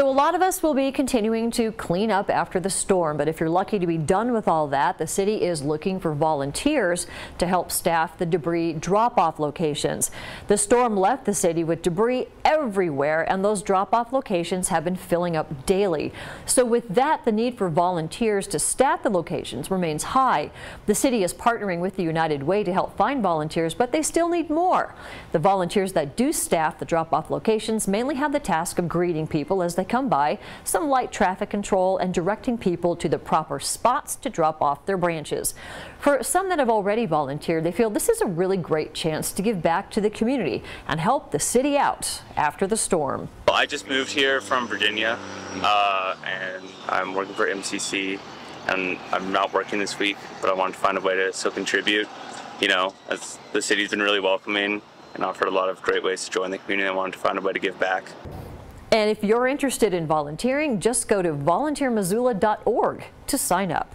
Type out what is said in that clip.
So a lot of us will be continuing to clean up after the storm, but if you're lucky to be done with all that, the city is looking for volunteers to help staff the debris drop-off locations. The storm left the city with debris everywhere, and those drop-off locations have been filling up daily. So with that, the need for volunteers to staff the locations remains high. The city is partnering with the United Way to help find volunteers, but they still need more. The volunteers that do staff the drop-off locations mainly have the task of greeting people as they come by, some light traffic control, and directing people to the proper spots to drop off their branches. For some that have already volunteered, they feel this is a really great chance to give back to the community and help the city out after the storm. Well, I just moved here from Virginia, uh, and I'm working for MCC, and I'm not working this week, but I wanted to find a way to still contribute. You know, as the city's been really welcoming and offered a lot of great ways to join the community. I wanted to find a way to give back. And if you're interested in volunteering, just go to volunteermissoula.org to sign up.